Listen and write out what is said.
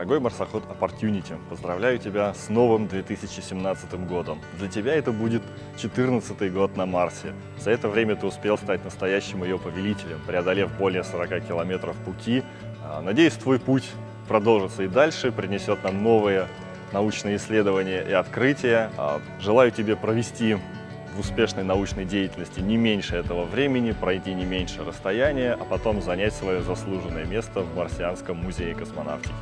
Дорогой марсоход Opportunity, поздравляю тебя с новым 2017 годом. Для тебя это будет 14 год на Марсе. За это время ты успел стать настоящим ее повелителем, преодолев более 40 километров пути. А, надеюсь, твой путь продолжится и дальше, принесет нам новые научные исследования и открытия. А, желаю тебе провести в успешной научной деятельности не меньше этого времени, пройти не меньше расстояния, а потом занять свое заслуженное место в Марсианском музее космонавтики.